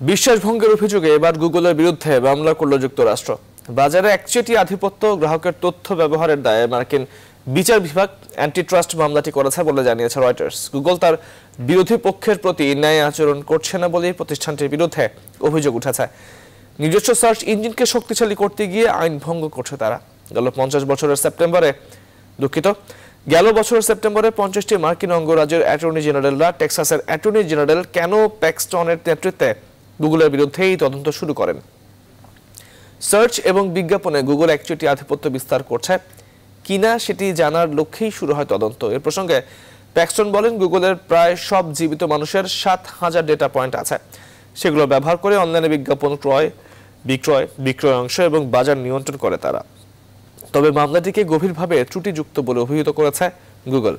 বিশ্বাসভঙ্গের অভিযোগে এবার গুগলের বিরুদ্ধে মামলা করল যুক্তরাষ্ট্র। বাজারে একচেটি আধিপত্য, গ্রাহকের তথ্য ব্যবহারের দায়ে মার্কিন বিচার বিভাগ অ্যান্টিট্রাস্ট মামলাটি করেছে বলে জানিয়েছে রয়টার্স। গুগল তার বিরোধী পক্ষের প্রতি ন্যায় আচরণ করছে না বলে প্রতিষ্ঠানটির বিরুদ্ধে অভিযোগ উঠেছে। নিজস্ব সার্চ ইঞ্জিনকে শক্তিশালী করতে গিয়ে আইন ভঙ্গ করছে তারা। গেল পঞ্চাশ বছরের সেপ্টেম্বরে দুঃখিত। গেল বছরের সেপ্টেম্বরে পঞ্চাশটি মার্কিন অঙ্গরাজ্যের অ্যাটর্নি জেনারেলরা টেক্সাসের অ্যাটর্নি জেনারেল কেন প্যাক্সটনের নেতৃত্বে গুগলের বিরুদ্ধে এই তদন্ত শুরু করেন। সার্চ এবং বিজ্ঞাপনে গুগল একচেটি আধিপত্য বিস্তার করছে। কিনা সেটি জানার লক্ষ্যেই শুরু হয় তদন্ত। এর প্রসঙ্গে প্যাক্সটন বলেন, গুগলের প্রায় সব জীবিত মানুষের সাত হাজার ডেটা পয়েন্ট আছে। সেগুলো ব্যবহার করে অনলাইনে বিজ্ঞাপন ক্রয়, বিক্রয় বিক্রয় অংশ এবং বাজার নিয়ন্ত্রণ করে তারা। তবে মামলাটিকে গভীরভাবে ত্রুটিযুক্ত বলে অভিহিত করেছে গুগল।